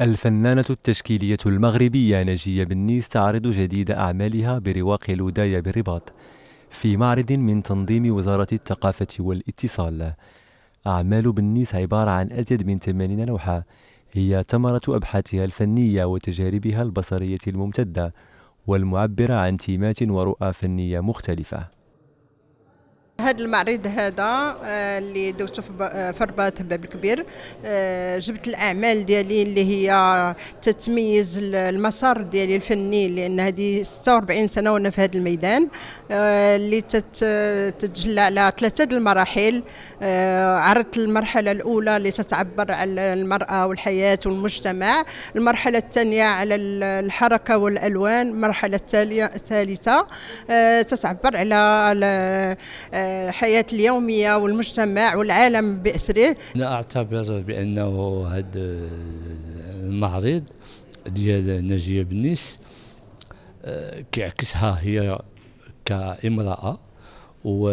الفنانة التشكيلية المغربية نجية بنيس تعرض جديد أعمالها برواق لودايا بالرباط في معرض من تنظيم وزارة الثقافة والاتصال. أعمال بنيس عبارة عن أزيد من 80 لوحة. هي ثمرة أبحاثها الفنية وتجاربها البصرية الممتدة والمعبرة عن تيمات ورؤى فنية مختلفة. هذا المعرض هذا آه، اللي دوزته في الرباط باب الكبير آه، جبت الأعمال ديالي اللي هي تتميز المسار ديالي الفني لأن هذه 46 سنة وأنا في هذا الميدان آه، اللي تتجلى على ثلاثة المراحل عرضت المرحله الأولى اللي تتعبر على المرأة والحياة والمجتمع المرحلة الثانية على الحركة والألوان المرحلة الثالثة تتعبر على الحياة اليومية والمجتمع والعالم بأسره أنا أعتبر بأنه هذا المعرض ديال ناجية بنيس آه، كيعكسها هي كامرأة و.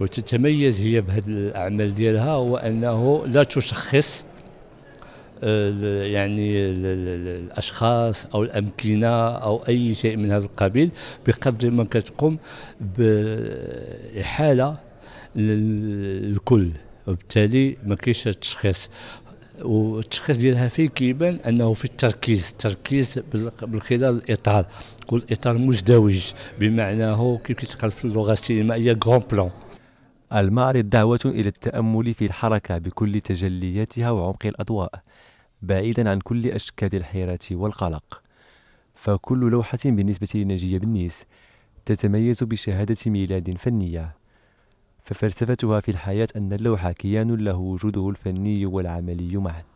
وتتميز هي بهذه الأعمال ديالها هو أنه لا تشخص يعني الأشخاص أو الأمكنة أو أي شيء من هذا القبيل بقدر ما كتقوم بإحالة للكل. وبالتالي ما كاينش التشخيص. والتشخيص ديالها فيه كيبان أنه في التركيز التركيز من خلال الإطار. والاطار مزدوج بمعناه كيف كيتقال في اللغة السينمائية غران بلان المعرض دعوة إلى التأمل في الحركة بكل تجلياتها وعمق الأضواء. بعيدا عن كل أشكال الحيرة والقلق. فكل لوحة بالنسبة لنجية بنيس تتميز بشهادة ميلاد فنية. ففلسفتها في الحياة أن اللوحة كيان له وجوده الفني والعملي معا.